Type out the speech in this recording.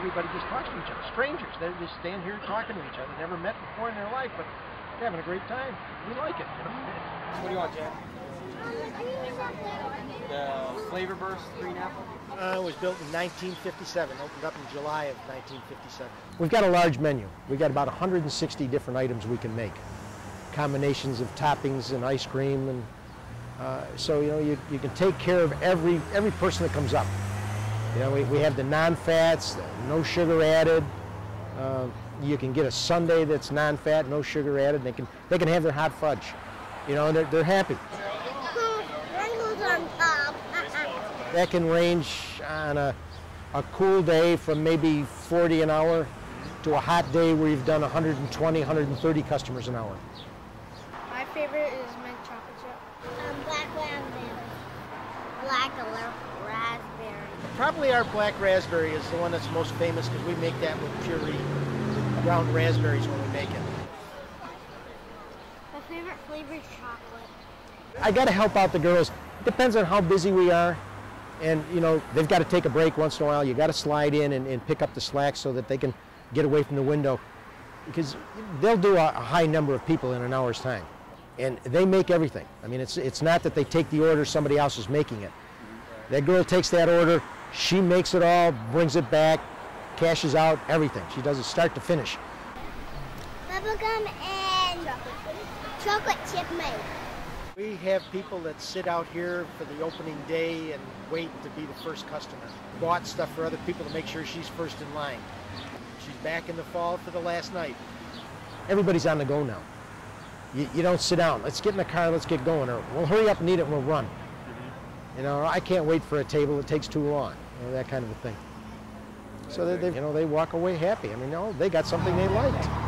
everybody just talks to each other. Strangers, they just stand here talking to each other. Never met before in their life, but they're having a great time. We like it. You know? What do you want, Jack? The Flavor Burst Green Apple? Uh, it was built in 1957, opened up in July of 1957. We've got a large menu. We've got about 160 different items we can make. Combinations of toppings and ice cream. and uh, So, you know, you, you can take care of every, every person that comes up. You know, we, we have the non-fats, no sugar added. Uh, you can get a sundae that's non-fat, no sugar added. They can, they can have their hot fudge. You know, and they're, they're happy. Wrinkles on top. That can range on a, a cool day from maybe 40 an hour to a hot day where you've done 120, 130 customers an hour. My favorite is mint chocolate chip. um, black raspberry. Black ra- raspberry. Probably our black raspberry is the one that's most famous because we make that with puree, ground raspberries when we make it. My favorite flavor is chocolate. I got to help out the girls. It depends on how busy we are. And, you know, they've got to take a break once in a while. You got to slide in and, and pick up the slack so that they can get away from the window. Because they'll do a, a high number of people in an hour's time. And they make everything. I mean, it's, it's not that they take the order, somebody else is making it. That girl takes that order, she makes it all, brings it back, cashes out, everything. She does it start to finish. Bubblegum and chocolate chip made. We have people that sit out here for the opening day and wait to be the first customer. Bought stuff for other people to make sure she's first in line. She's back in the fall for the last night. Everybody's on the go now. You, you don't sit down. Let's get in the car. Let's get going. Or we'll hurry up and eat it and we'll run. You know, I can't wait for a table. It takes too long. You know, that kind of a thing. So they, they, you know, they walk away happy. I mean, no, they got something they liked.